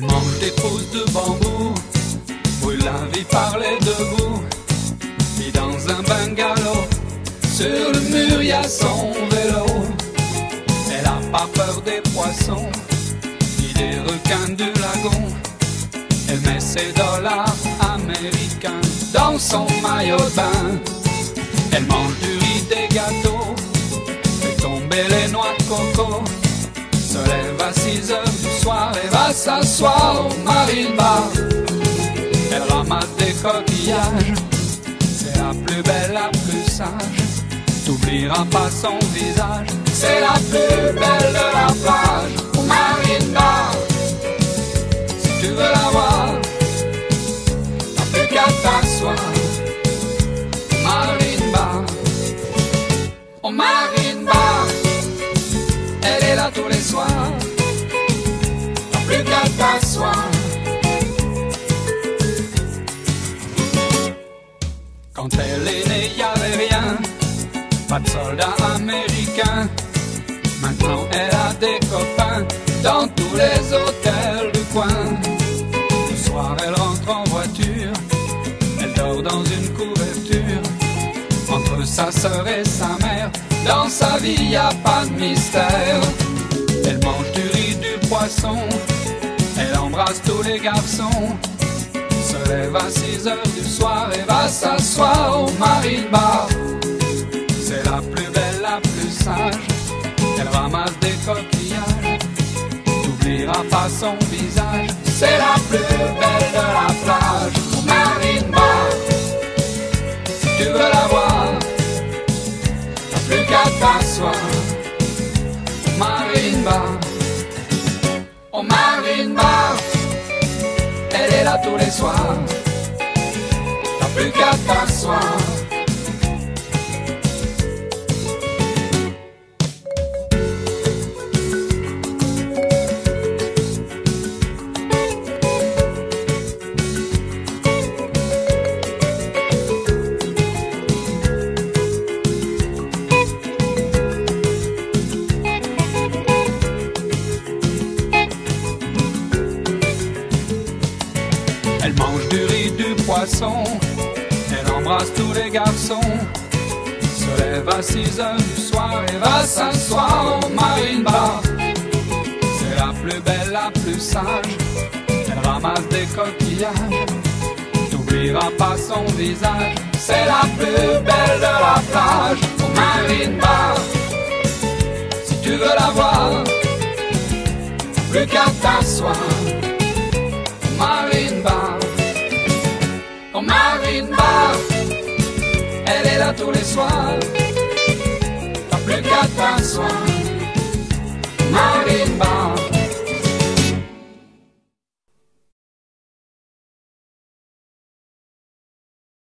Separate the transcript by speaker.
Speaker 1: pousse de bambou, brûle la vie par les debout, vit dans un bungalow, sur le mur y a son vélo, elle a pas peur des poissons, ni des requins du lagon, elle met ses dollars américains dans son maillot de bain, elle mange du riz des gâteaux, fait tomber les noix de coco, se lève à 6 heures et va s'asseoir au marine bar. Elle ramasse des coquillages, c'est la plus belle, la plus sage. T'oublieras pas son visage, c'est la plus belle soldats américains. Maintenant, elle a des copains dans tous les hôtels du coin. Le soir, elle rentre en voiture, elle dort dans une couverture. Entre sa sœur et sa mère, dans sa vie y a pas de mystère. Elle mange du riz, du poisson, elle embrasse tous les garçons. Se lève à 6 heures du soir et va s'asseoir au marine. Ramasse des coquillages. T'oublieras pas son visage, c'est la plus belle de la plage. Marine bar, si tu veux la voir, t'as plus qu'à t'asseoir. Marine bar, au marine bar, elle est là tous les soirs. T'as plus qu'à t'asseoir. Elle embrasse tous les garçons. Se lève à 6 heures du soir et va s'asseoir au marine bar. C'est la plus belle, la plus sage, elle ramasse des coquillages. T'oublieras pas son visage, c'est la plus belle de la plage au marine bar. Si tu veux la voir, plus qu'à t'asseoir tous les soirs. T'as plus qu'à t'asseoir.